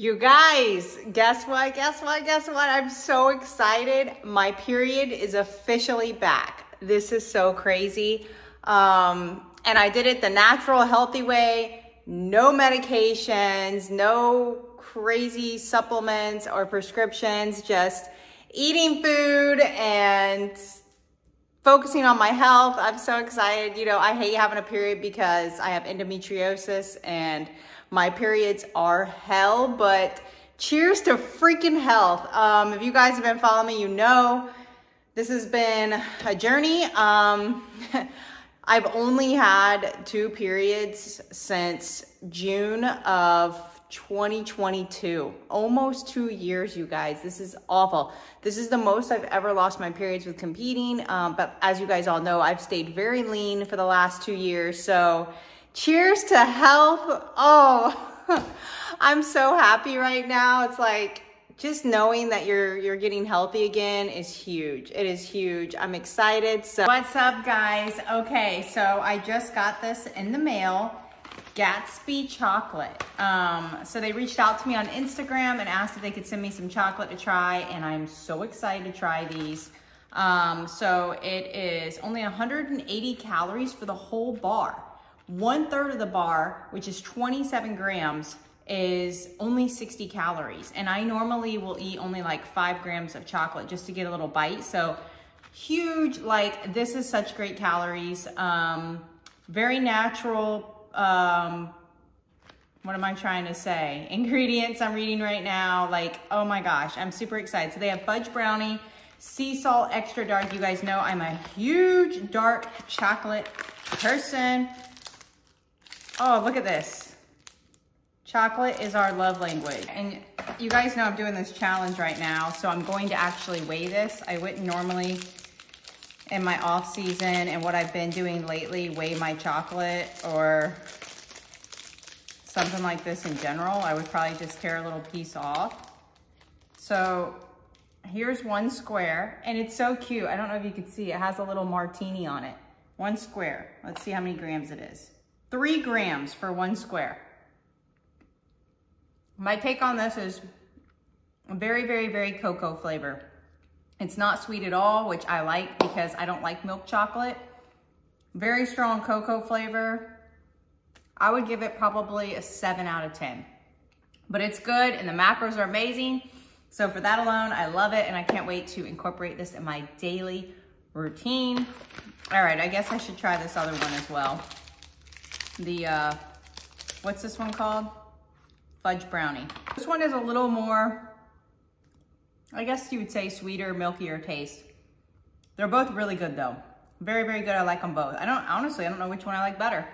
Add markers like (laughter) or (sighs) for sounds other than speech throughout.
You guys, guess what? Guess what? Guess what? I'm so excited. My period is officially back. This is so crazy. Um, and I did it the natural, healthy way. No medications, no crazy supplements or prescriptions, just eating food and focusing on my health. I'm so excited. You know, I hate having a period because I have endometriosis and my periods are hell, but cheers to freaking health. Um, if you guys have been following me, you know this has been a journey. Um, (laughs) I've only had two periods since June of 2022. Almost two years, you guys. This is awful. This is the most I've ever lost my periods with competing. Um, but as you guys all know, I've stayed very lean for the last two years. So cheers to health. Oh, (laughs) I'm so happy right now. It's like just knowing that you're you're getting healthy again is huge. It is huge. I'm excited. So what's up guys? Okay, so I just got this in the mail. Gatsby chocolate. Um, so they reached out to me on Instagram and asked if they could send me some chocolate to try and I'm so excited to try these. Um, so it is only 180 calories for the whole bar. One third of the bar, which is 27 grams, is only 60 calories. And I normally will eat only like five grams of chocolate just to get a little bite. So huge, like this is such great calories. Um, very natural, um, what am I trying to say? (laughs) Ingredients I'm reading right now, like, oh my gosh, I'm super excited. So they have fudge brownie, sea salt extra dark. You guys know I'm a huge dark chocolate person. Oh, look at this. Chocolate is our love language. And you guys know I'm doing this challenge right now, so I'm going to actually weigh this. I wouldn't normally in my off season and what I've been doing lately, weigh my chocolate or something like this in general. I would probably just tear a little piece off. So here's one square and it's so cute. I don't know if you can see, it has a little martini on it. One square. Let's see how many grams it is. Three grams for one square. My take on this is very, very, very cocoa flavor. It's not sweet at all, which I like because I don't like milk chocolate. Very strong cocoa flavor. I would give it probably a seven out of 10. But it's good and the macros are amazing. So for that alone, I love it and I can't wait to incorporate this in my daily routine. All right, I guess I should try this other one as well the, uh, what's this one called? Fudge brownie. This one is a little more, I guess you would say sweeter, milkier taste. They're both really good though. Very, very good. I like them both. I don't, honestly, I don't know which one I like better.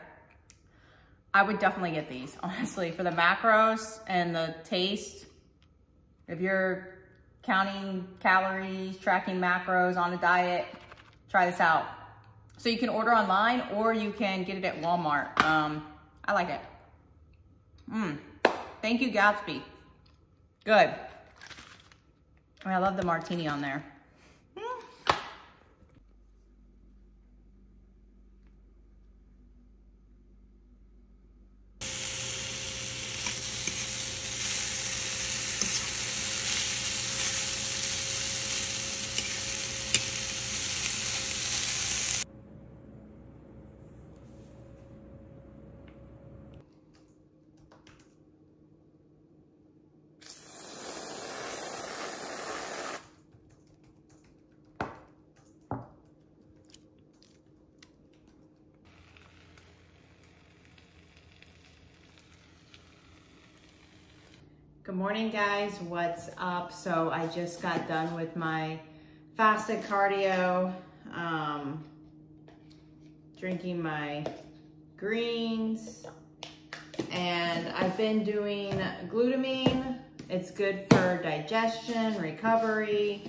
I would definitely get these, (laughs) honestly, for the macros and the taste. If you're counting calories, tracking macros on a diet, try this out. So you can order online or you can get it at Walmart. Um, I like it. Mmm. Thank you, Gatsby. Good. I love the martini on there. Good morning guys, what's up? So I just got done with my fasted cardio, um, drinking my greens, and I've been doing glutamine. It's good for digestion, recovery,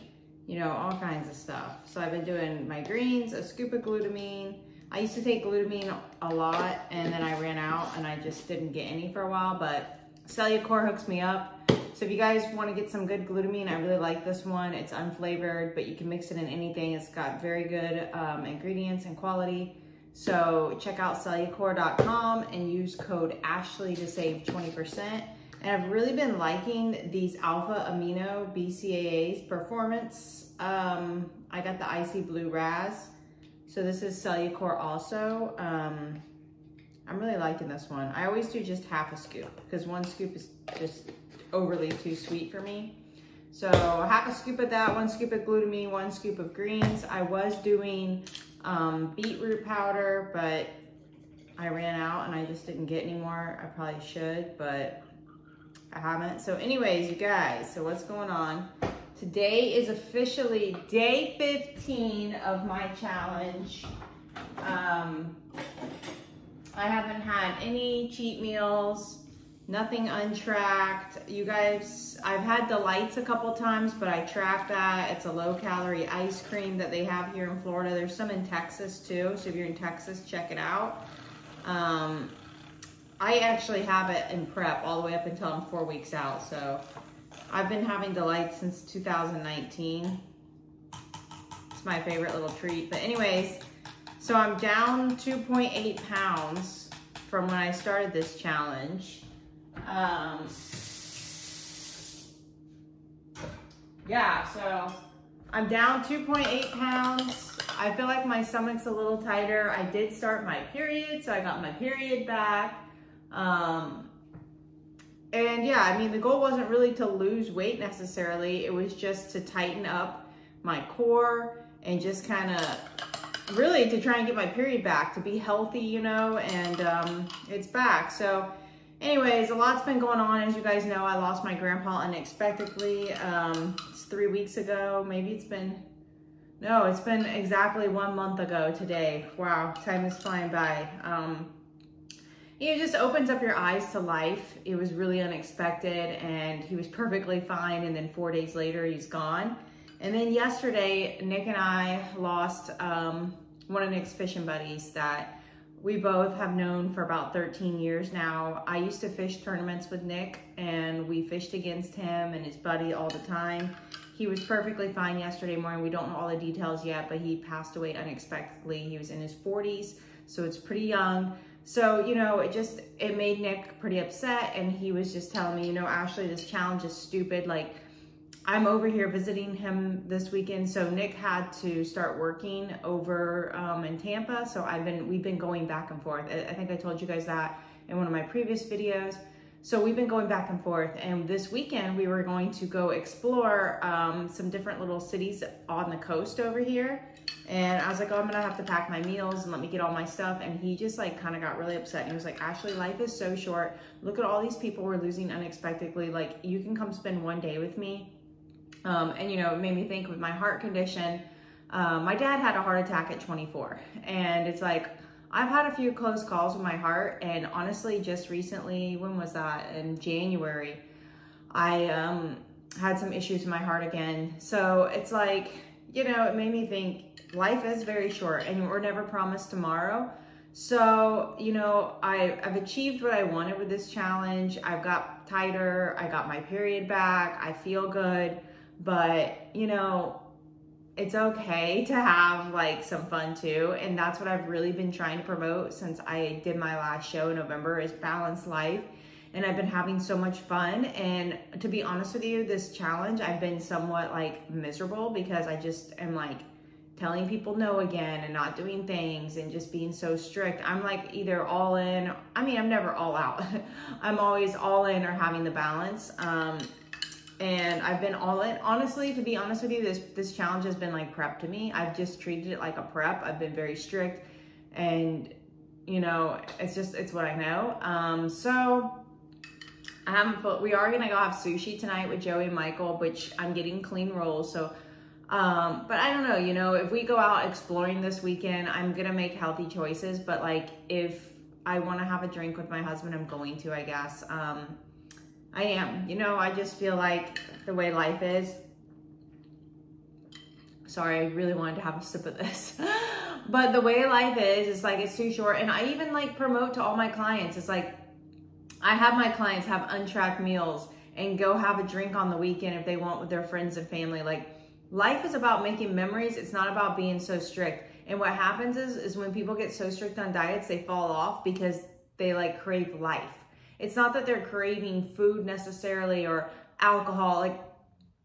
you know, all kinds of stuff. So I've been doing my greens, a scoop of glutamine. I used to take glutamine a lot and then I ran out and I just didn't get any for a while, but Cellucor hooks me up. So if you guys want to get some good glutamine, I really like this one. It's unflavored, but you can mix it in anything. It's got very good um, ingredients and quality. So check out cellucor.com and use code Ashley to save 20%. And I've really been liking these alpha amino BCAAs performance. Um, I got the icy blue raz. So this is Cellucor also. Um, I'm really liking this one. I always do just half a scoop because one scoop is just overly too sweet for me. So half a scoop of that, one scoop of glutamine, one scoop of greens. I was doing um, beetroot powder, but I ran out and I just didn't get any more. I probably should, but I haven't. So anyways, you guys, so what's going on? Today is officially day 15 of my challenge. Um, I haven't had any cheat meals, nothing untracked. You guys, I've had delights a couple times, but I tracked that. It's a low calorie ice cream that they have here in Florida. There's some in Texas too. So if you're in Texas, check it out. Um, I actually have it in prep all the way up until I'm four weeks out. So I've been having delights since 2019. It's my favorite little treat. But anyways, so I'm down 2.8 pounds from when I started this challenge. Um, yeah, so I'm down 2.8 pounds. I feel like my stomach's a little tighter. I did start my period, so I got my period back. Um, and yeah, I mean, the goal wasn't really to lose weight necessarily. It was just to tighten up my core and just kind of really to try and get my period back, to be healthy, you know, and um, it's back. So anyways, a lot's been going on. As you guys know, I lost my grandpa unexpectedly. Um, it's three weeks ago. Maybe it's been, no, it's been exactly one month ago today. Wow, time is flying by. Um, it just opens up your eyes to life. It was really unexpected and he was perfectly fine. And then four days later, he's gone. And then yesterday, Nick and I lost um, one of Nick's fishing buddies that we both have known for about 13 years now. I used to fish tournaments with Nick and we fished against him and his buddy all the time. He was perfectly fine yesterday morning. We don't know all the details yet, but he passed away unexpectedly. He was in his 40s, so it's pretty young. So, you know, it just, it made Nick pretty upset and he was just telling me, you know, Ashley, this challenge is stupid. Like, I'm over here visiting him this weekend. So Nick had to start working over um, in Tampa. So I've been, we've been going back and forth. I, I think I told you guys that in one of my previous videos. So we've been going back and forth and this weekend we were going to go explore um, some different little cities on the coast over here. And I was like, oh, I'm gonna have to pack my meals and let me get all my stuff. And he just like kind of got really upset. And he was like, Ashley, life is so short. Look at all these people we're losing unexpectedly. Like you can come spend one day with me um, and, you know, it made me think with my heart condition, um, my dad had a heart attack at 24. And it's like, I've had a few close calls with my heart. And honestly, just recently, when was that? In January, I um, had some issues with my heart again. So it's like, you know, it made me think life is very short and we're never promised tomorrow. So, you know, I, I've achieved what I wanted with this challenge. I've got tighter, I got my period back, I feel good but you know, it's okay to have like some fun too. And that's what I've really been trying to promote since I did my last show in November is balanced life. And I've been having so much fun. And to be honest with you, this challenge, I've been somewhat like miserable because I just am like telling people no again and not doing things and just being so strict. I'm like either all in, I mean, I'm never all out. (laughs) I'm always all in or having the balance. Um, and I've been all in. Honestly, to be honest with you, this this challenge has been like prep to me. I've just treated it like a prep. I've been very strict, and you know, it's just it's what I know. Um, so I haven't. But we are gonna go have sushi tonight with Joey and Michael, which I'm getting clean rolls. So, um, but I don't know. You know, if we go out exploring this weekend, I'm gonna make healthy choices. But like, if I want to have a drink with my husband, I'm going to. I guess. Um, I am. You know, I just feel like the way life is. Sorry, I really wanted to have a sip of this. (laughs) but the way life is, it's like it's too short. And I even like promote to all my clients. It's like I have my clients have untracked meals and go have a drink on the weekend if they want with their friends and family. Like life is about making memories. It's not about being so strict. And what happens is, is when people get so strict on diets, they fall off because they like crave life it's not that they're craving food necessarily or alcohol. Like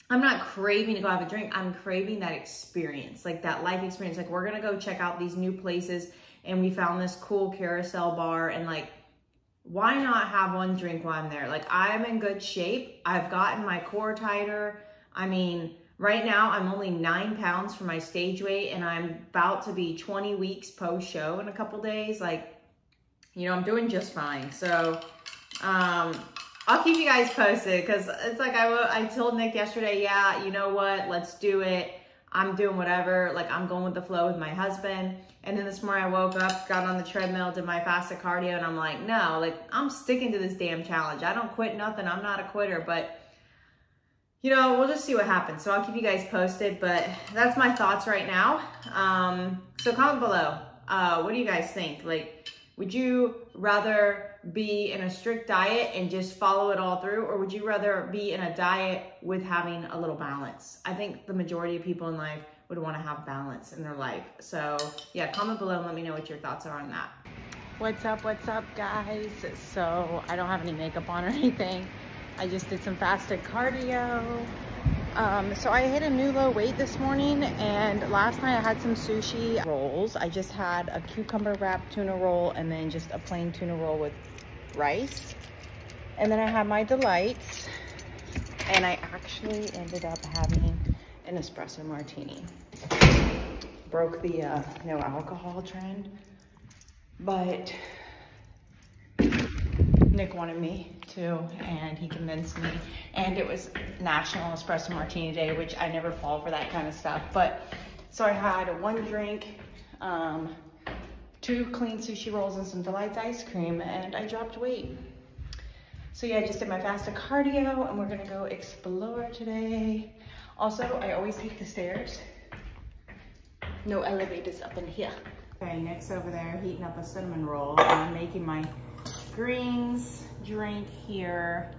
I'm not craving to go have a drink. I'm craving that experience, like that life experience. Like we're gonna go check out these new places and we found this cool carousel bar and like why not have one drink while I'm there? Like I'm in good shape. I've gotten my core tighter. I mean, right now I'm only nine pounds from my stage weight and I'm about to be 20 weeks post show in a couple days. Like, you know, I'm doing just fine. So, um, I'll keep you guys posted because it's like I, I told Nick yesterday, yeah, you know what, let's do it. I'm doing whatever, like I'm going with the flow with my husband. And then this morning I woke up, got on the treadmill, did my fasted cardio, and I'm like, no, like I'm sticking to this damn challenge. I don't quit nothing. I'm not a quitter, but you know, we'll just see what happens. So I'll keep you guys posted, but that's my thoughts right now. Um, so comment below. Uh, what do you guys think? Like, would you rather be in a strict diet and just follow it all through, or would you rather be in a diet with having a little balance? I think the majority of people in life would want to have balance in their life. So yeah, comment below and let me know what your thoughts are on that. What's up, what's up guys? So I don't have any makeup on or (laughs) anything. I just did some fasted cardio. Um, so I hit a new low weight this morning and last night I had some sushi rolls. I just had a cucumber wrap tuna roll and then just a plain tuna roll with rice. And then I had my delights and I actually ended up having an espresso martini. Broke the uh, no alcohol trend, but Nick wanted me to, and he convinced me. And it was National Espresso Martini Day, which I never fall for that kind of stuff. But so I had one drink, um, two clean sushi rolls, and some Delights ice cream, and I dropped weight. So yeah, I just did my fasted cardio, and we're gonna go explore today. Also, I always take the stairs. No elevators up in here. Okay, Nick's over there heating up a cinnamon roll. I'm making my greens drink here.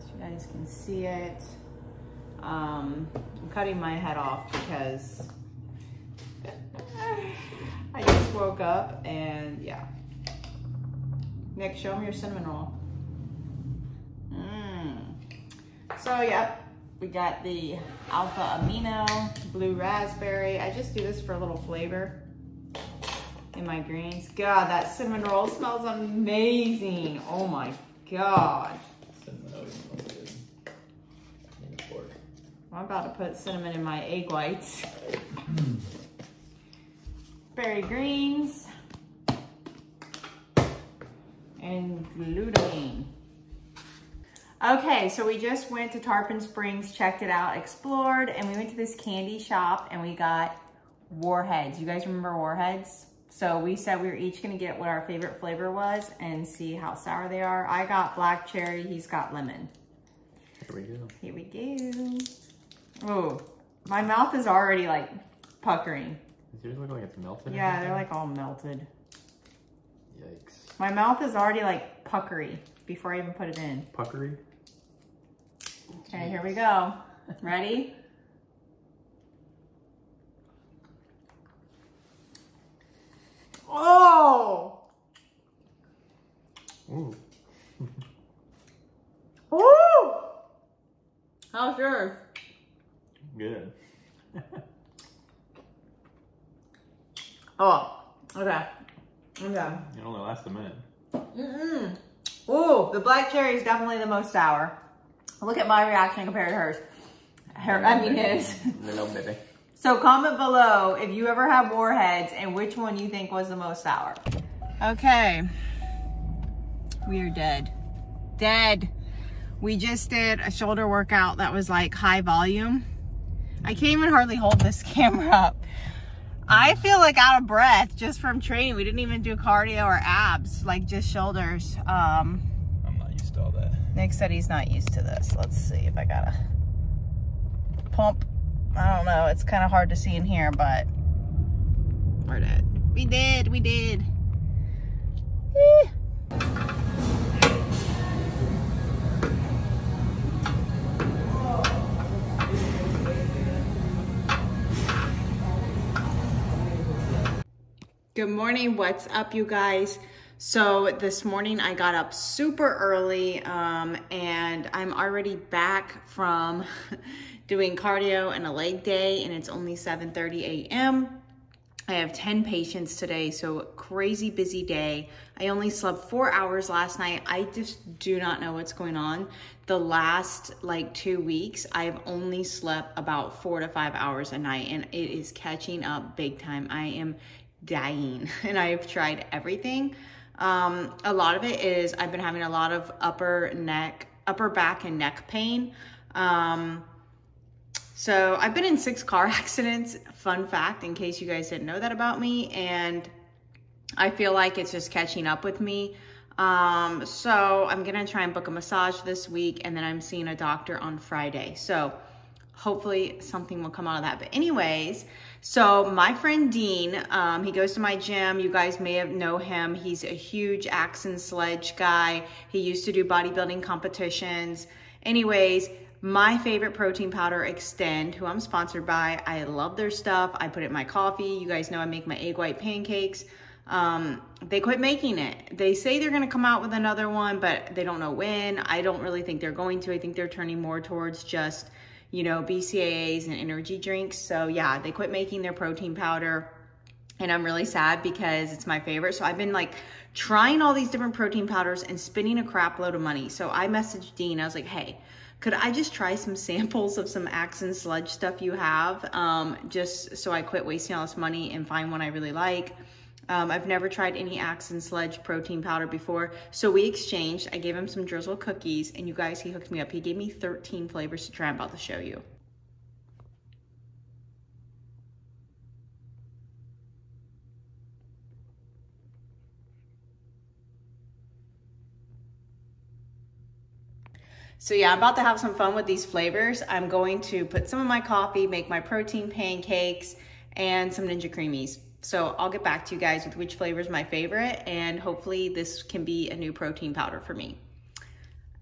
So you guys can see it. Um, I'm cutting my head off because (sighs) I just woke up and yeah. Nick, show me your cinnamon roll. Mmm. So, yep, we got the alpha amino, blue raspberry. I just do this for a little flavor in my greens. God, that cinnamon roll smells amazing. Oh my God. I'm about to put cinnamon in my egg whites. (clears throat) Berry greens. And glutamine. Okay, so we just went to Tarpon Springs, checked it out, explored, and we went to this candy shop and we got warheads. You guys remember warheads? So we said we were each gonna get what our favorite flavor was and see how sour they are. I got black cherry, he's got lemon. Here we go. Here we go. Oh, my mouth is already like puckering. Does yours look like it's melted? Yeah, they're like all melted. Yikes. My mouth is already like puckery before I even put it in. Puckery? Okay, here we go. Ready? Oh! Ooh. (laughs) Ooh! How's yours? Good. (laughs) Oh, okay. Okay. It only lasts a minute. Mm-mm. Ooh, the black cherry is definitely the most sour. Look at my reaction compared to hers. Her, I mean his. (laughs) Little baby. So comment below if you ever have warheads and which one you think was the most sour. Okay. We are dead. Dead. We just did a shoulder workout that was like high volume. I can't even hardly hold this (laughs) camera up. I feel like out of breath just from training. We didn't even do cardio or abs, like just shoulders. Um, I'm not used to all that. Nick said he's not used to this. Let's see if I gotta pump. I don't know. It's kind of hard to see in here, but we're dead. We did. We did. Eh. Good morning. What's up, you guys? So this morning I got up super early um, and I'm already back from (laughs) doing cardio and a leg day and it's only 7.30 a.m. I have 10 patients today, so crazy busy day. I only slept four hours last night. I just do not know what's going on. The last like two weeks, I've only slept about four to five hours a night and it is catching up big time. I am dying (laughs) and I've tried everything. Um, a lot of it is I've been having a lot of upper neck, upper back and neck pain. Um, so I've been in six car (laughs) accidents, fun fact, in case you guys didn't know that about me. And I feel like it's just catching up with me. Um, so I'm gonna try and book a massage this week and then I'm seeing a doctor on Friday. So hopefully something will come out of that. But anyways, so my friend Dean, um, he goes to my gym. You guys may have know him. He's a huge axe and sledge guy. He used to do bodybuilding competitions. Anyways, my favorite protein powder, Xtend, who I'm sponsored by. I love their stuff. I put it in my coffee. You guys know I make my egg white pancakes. Um, they quit making it. They say they're going to come out with another one, but they don't know when. I don't really think they're going to. I think they're turning more towards just you know, BCAAs and energy drinks. So yeah, they quit making their protein powder and I'm really sad because it's my favorite. So I've been like trying all these different protein powders and spending a crap load of money. So I messaged Dean, I was like, hey, could I just try some (laughs) samples of some Axe and Sledge stuff you have? Um, just so I quit wasting all this money and find one I really like. Um, I've never tried any Axe and Sledge protein powder before. So we exchanged. I gave him some drizzle cookies and you guys, he hooked me up. He gave me 13 flavors to try. I'm about to show you. So yeah, I'm about to have some fun with these flavors. I'm going to put some of my coffee, make my protein pancakes, and some Ninja Creamies. So I'll get back to you guys with which flavor is my favorite and hopefully this can be a new protein powder for me.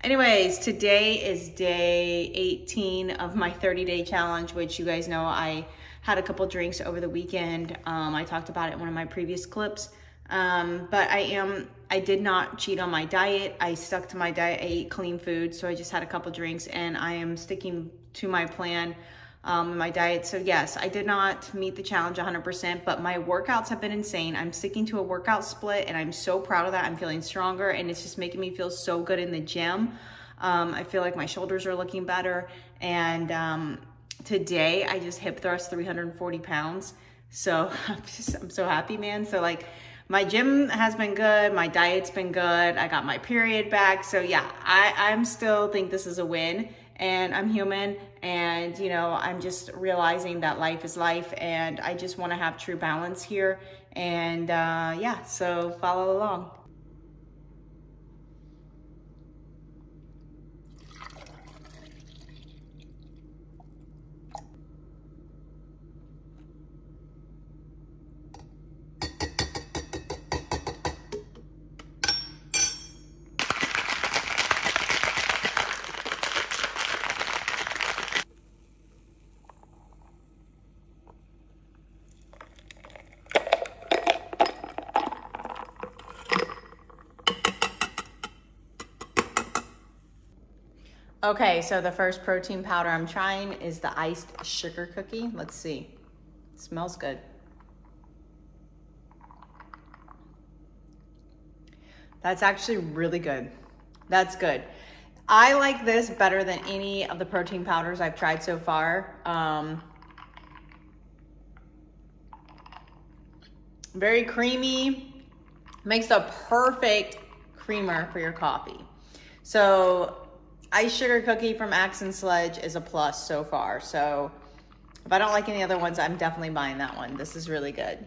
Anyways, today is day 18 of my 30 day challenge, which you guys know I had a couple drinks over the weekend. Um, I talked about it in one of my previous clips. Um, but I am, I did not cheat on my diet. I stuck to my diet, I ate clean food. So I just had a couple drinks and I am sticking to my plan um, my diet. So yes, I did not meet the challenge 100%, but my workouts have been insane. I'm sticking to a workout split and I'm so proud of that. I'm feeling stronger and it's just making me feel so good in the gym. Um, I feel like my shoulders are looking better. And um, today I just hip thrust 340 pounds. So (laughs) I'm just, I'm so happy, man. So like, my gym has been good. My diet's been good. I got my period back. So yeah, I, I'm still think this is a win and I'm human and you know I'm just realizing that life is life and I just want to have true balance here and uh, yeah so follow along Okay, so the first protein powder I'm trying is the iced sugar cookie. Let's see. It smells good. That's actually really good. That's good. I like this better than any of the protein powders I've tried so far. Um, very creamy, makes a perfect creamer for your coffee. So Ice Sugar Cookie from Axe and Sledge is a plus so far. So if I don't like any other ones, I'm definitely buying that one. This is really good.